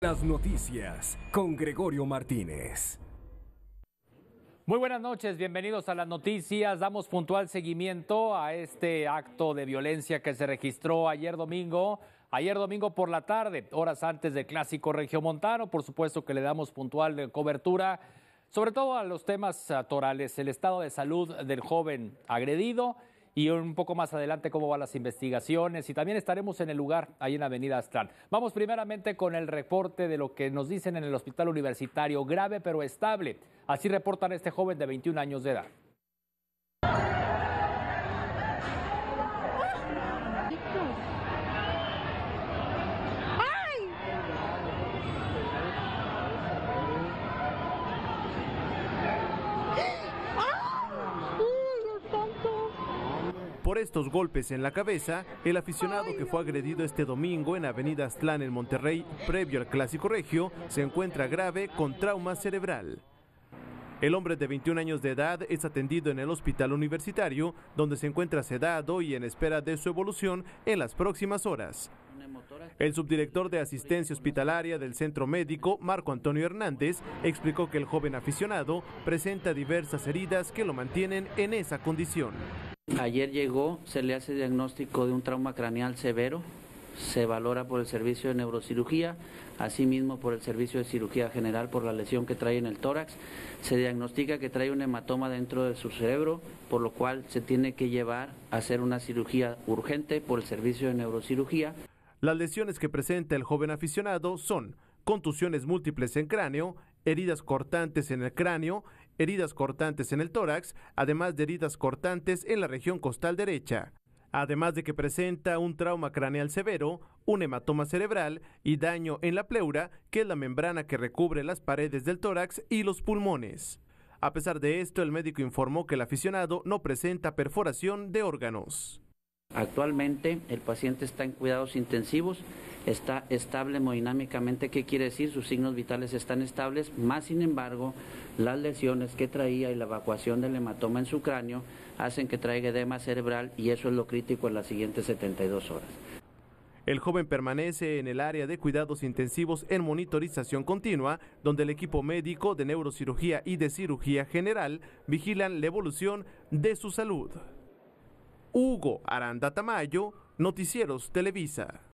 Las noticias con Gregorio Martínez. Muy buenas noches, bienvenidos a las noticias. Damos puntual seguimiento a este acto de violencia que se registró ayer domingo, ayer domingo por la tarde, horas antes del clásico regiomontano. Por supuesto que le damos puntual cobertura, sobre todo a los temas torales, el estado de salud del joven agredido y un poco más adelante cómo van las investigaciones y también estaremos en el lugar ahí en Avenida Astral. Vamos primeramente con el reporte de lo que nos dicen en el hospital universitario, grave pero estable. Así reportan este joven de 21 años de edad. Estos golpes en la cabeza, el aficionado que fue agredido este domingo en Avenida Aztlán en Monterrey, previo al Clásico Regio, se encuentra grave con trauma cerebral. El hombre de 21 años de edad es atendido en el hospital universitario, donde se encuentra sedado y en espera de su evolución en las próximas horas. El subdirector de asistencia hospitalaria del centro médico, Marco Antonio Hernández, explicó que el joven aficionado presenta diversas heridas que lo mantienen en esa condición. Ayer llegó, se le hace diagnóstico de un trauma craneal severo, se valora por el servicio de neurocirugía, asimismo por el servicio de cirugía general por la lesión que trae en el tórax. Se diagnostica que trae un hematoma dentro de su cerebro, por lo cual se tiene que llevar a hacer una cirugía urgente por el servicio de neurocirugía. Las lesiones que presenta el joven aficionado son contusiones múltiples en cráneo, heridas cortantes en el cráneo, heridas cortantes en el tórax, además de heridas cortantes en la región costal derecha. Además de que presenta un trauma craneal severo, un hematoma cerebral y daño en la pleura, que es la membrana que recubre las paredes del tórax y los pulmones. A pesar de esto, el médico informó que el aficionado no presenta perforación de órganos. Actualmente el paciente está en cuidados intensivos, está estable hemodinámicamente, ¿qué quiere decir? Sus signos vitales están estables, más sin embargo las lesiones que traía y la evacuación del hematoma en su cráneo hacen que traiga edema cerebral y eso es lo crítico en las siguientes 72 horas. El joven permanece en el área de cuidados intensivos en monitorización continua, donde el equipo médico de neurocirugía y de cirugía general vigilan la evolución de su salud. Hugo Aranda Tamayo, Noticieros Televisa.